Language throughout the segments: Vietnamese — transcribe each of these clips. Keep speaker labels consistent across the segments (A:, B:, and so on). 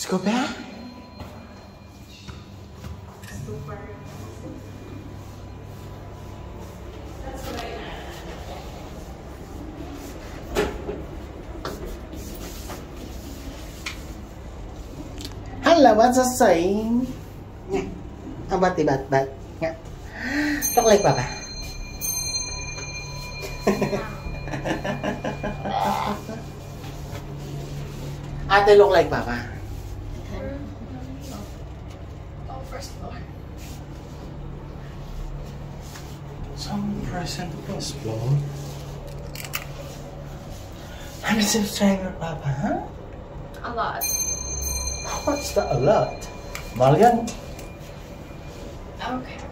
A: Let's go back. Hello, what's the saying? Nha. bắt bắt bat bat. Nha. tóc lên bà bà ai tên look like bà
B: bà à, first floor.
A: Some person first floor. How much is China, Papa, huh?
B: A lot.
A: What's that a lot? Malian.
B: Okay.
A: okay.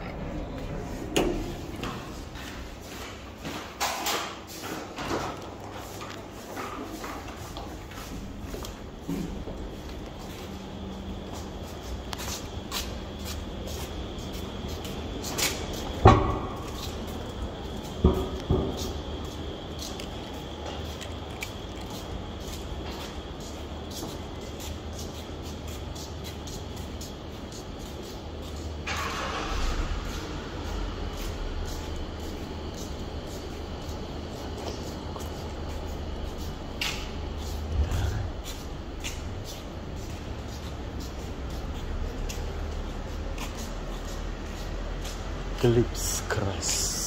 A: eclipse crest.